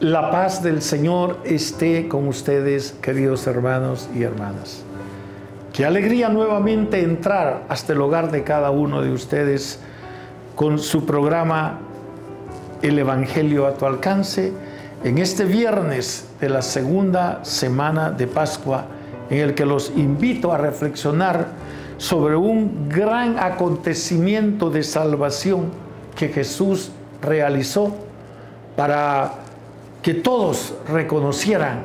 La paz del Señor esté con ustedes, queridos hermanos y hermanas. Qué alegría nuevamente entrar hasta el hogar de cada uno de ustedes con su programa El Evangelio a tu alcance en este viernes de la segunda semana de Pascua en el que los invito a reflexionar sobre un gran acontecimiento de salvación que Jesús realizó para que todos reconocieran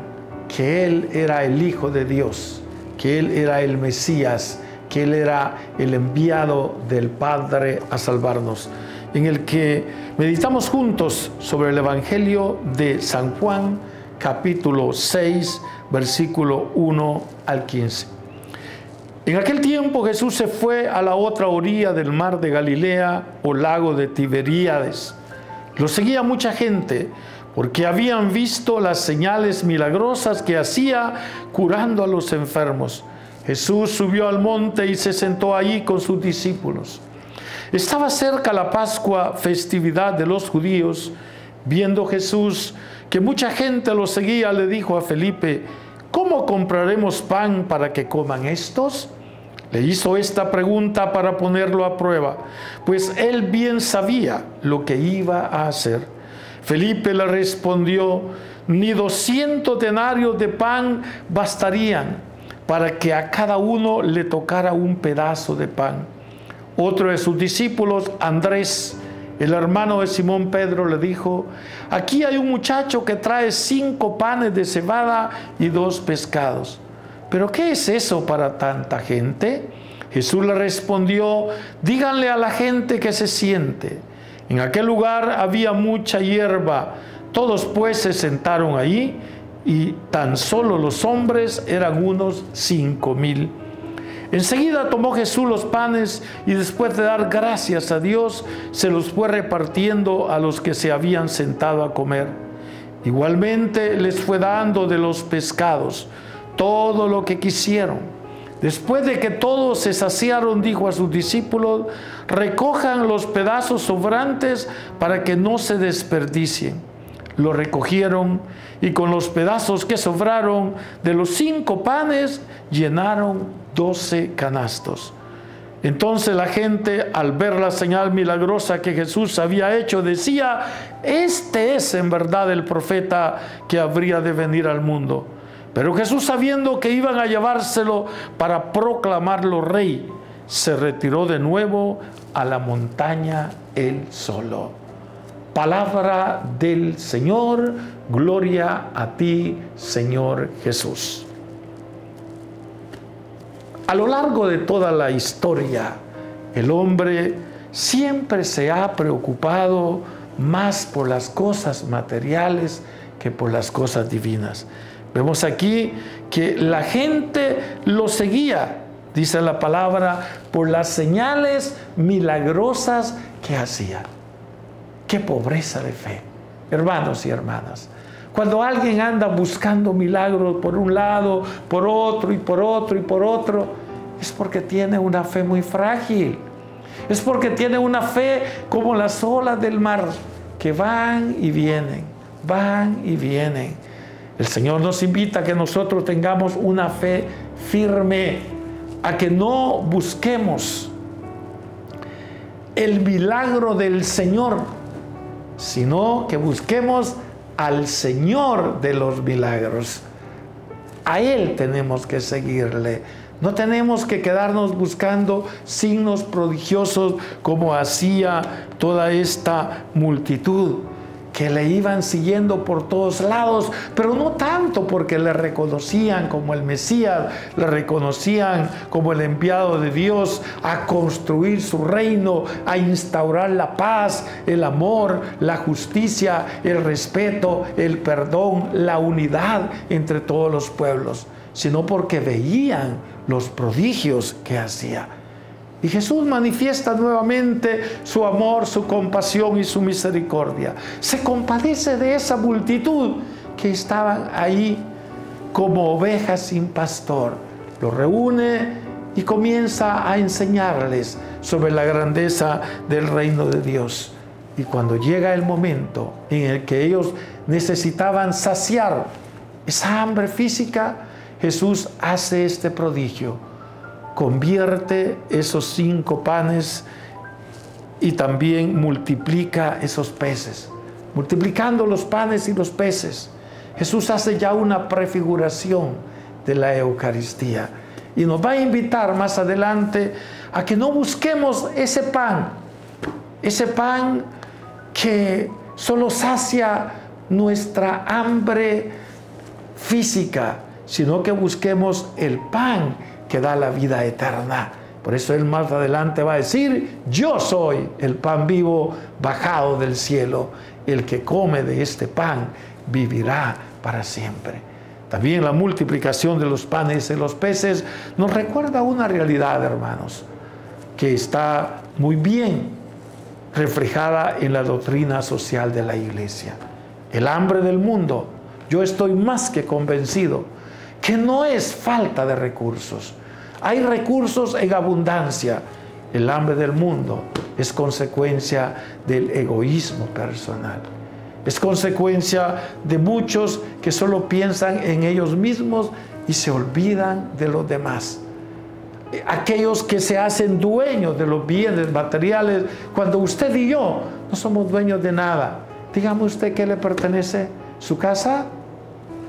que Él era el Hijo de Dios, que Él era el Mesías, que Él era el enviado del Padre a salvarnos, en el que meditamos juntos sobre el Evangelio de San Juan, capítulo 6, versículo 1 al 15. En aquel tiempo Jesús se fue a la otra orilla del mar de Galilea o lago de Tiberíades. Lo seguía mucha gente porque habían visto las señales milagrosas que hacía curando a los enfermos. Jesús subió al monte y se sentó allí con sus discípulos. Estaba cerca la Pascua, festividad de los judíos. Viendo Jesús que mucha gente lo seguía, le dijo a Felipe, ¿cómo compraremos pan para que coman estos? Le hizo esta pregunta para ponerlo a prueba, pues él bien sabía lo que iba a hacer. Felipe le respondió, ni doscientos denarios de pan bastarían para que a cada uno le tocara un pedazo de pan. Otro de sus discípulos, Andrés, el hermano de Simón Pedro, le dijo, aquí hay un muchacho que trae cinco panes de cebada y dos pescados. ¿Pero qué es eso para tanta gente? Jesús le respondió, díganle a la gente que se siente. En aquel lugar había mucha hierba. Todos pues se sentaron allí y tan solo los hombres eran unos cinco mil. Enseguida tomó Jesús los panes y después de dar gracias a Dios, se los fue repartiendo a los que se habían sentado a comer. Igualmente les fue dando de los pescados todo lo que quisieron. Después de que todos se saciaron, dijo a sus discípulos, recojan los pedazos sobrantes para que no se desperdicien. Lo recogieron y con los pedazos que sobraron de los cinco panes llenaron doce canastos. Entonces la gente, al ver la señal milagrosa que Jesús había hecho, decía, este es en verdad el profeta que habría de venir al mundo. Pero Jesús, sabiendo que iban a llevárselo para proclamarlo rey, se retiró de nuevo a la montaña él solo. Palabra del Señor, gloria a ti, Señor Jesús. A lo largo de toda la historia, el hombre siempre se ha preocupado más por las cosas materiales que por las cosas divinas. Vemos aquí que la gente lo seguía, dice la palabra, por las señales milagrosas que hacía. Qué pobreza de fe, hermanos y hermanas. Cuando alguien anda buscando milagros por un lado, por otro y por otro y por otro, es porque tiene una fe muy frágil. Es porque tiene una fe como las olas del mar, que van y vienen, van y vienen el Señor nos invita a que nosotros tengamos una fe firme, a que no busquemos el milagro del Señor, sino que busquemos al Señor de los milagros. A Él tenemos que seguirle. No tenemos que quedarnos buscando signos prodigiosos como hacía toda esta multitud que le iban siguiendo por todos lados, pero no tanto porque le reconocían como el Mesías, le reconocían como el enviado de Dios a construir su reino, a instaurar la paz, el amor, la justicia, el respeto, el perdón, la unidad entre todos los pueblos, sino porque veían los prodigios que hacía. Y Jesús manifiesta nuevamente su amor, su compasión y su misericordia. Se compadece de esa multitud que estaban ahí como ovejas sin pastor. Lo reúne y comienza a enseñarles sobre la grandeza del reino de Dios. Y cuando llega el momento en el que ellos necesitaban saciar esa hambre física, Jesús hace este prodigio. Convierte esos cinco panes y también multiplica esos peces. Multiplicando los panes y los peces, Jesús hace ya una prefiguración de la Eucaristía. Y nos va a invitar más adelante a que no busquemos ese pan, ese pan que solo sacia nuestra hambre física, sino que busquemos el pan que da la vida eterna. Por eso él más adelante va a decir, yo soy el pan vivo bajado del cielo. El que come de este pan vivirá para siempre. También la multiplicación de los panes y los peces nos recuerda una realidad, hermanos, que está muy bien reflejada en la doctrina social de la iglesia. El hambre del mundo, yo estoy más que convencido que no es falta de recursos. Hay recursos en abundancia. El hambre del mundo es consecuencia del egoísmo personal. Es consecuencia de muchos que solo piensan en ellos mismos y se olvidan de los demás aquellos que se hacen dueños de los bienes materiales, cuando usted y yo no somos dueños de nada. Dígame usted qué le pertenece, su casa,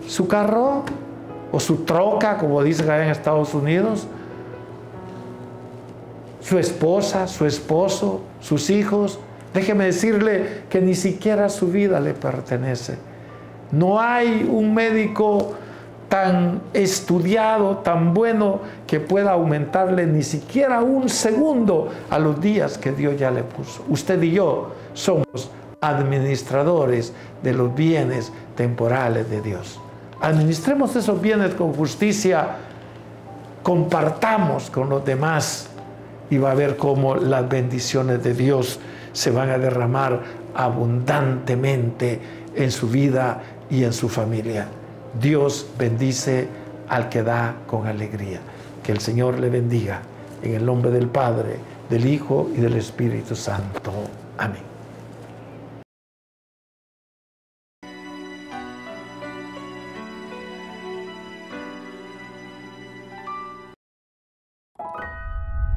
su carro o su troca, como dicen allá en Estados Unidos, su esposa, su esposo, sus hijos. Déjeme decirle que ni siquiera su vida le pertenece. No hay un médico tan estudiado, tan bueno, que pueda aumentarle ni siquiera un segundo a los días que Dios ya le puso. Usted y yo somos administradores de los bienes temporales de Dios. Administremos esos bienes con justicia, compartamos con los demás y va a ver cómo las bendiciones de Dios se van a derramar abundantemente en su vida y en su familia. Dios bendice al que da con alegría. Que el Señor le bendiga en el nombre del Padre, del Hijo y del Espíritu Santo. Amén.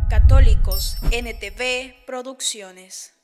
Católicos NTV Producciones.